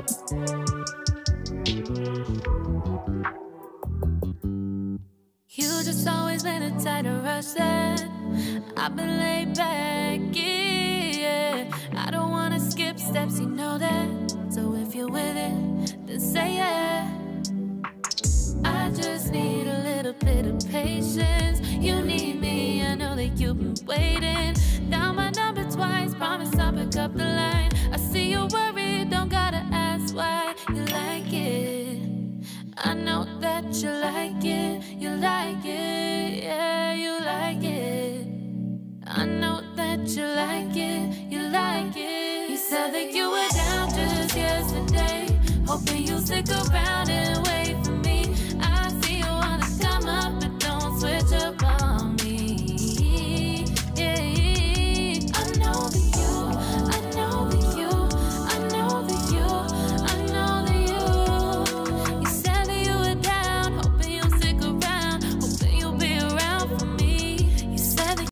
You just always been a type to rush. I've been laid back, yeah. I don't wanna skip steps, you know that. So if you're with it, then say yeah. I just need a little bit of patience. You need me, I know that you've been waiting. You like it. I know that you like it, you like it, yeah, you like it. I know that you like it, you like it. You said that you were down just yesterday, hoping you'll stick around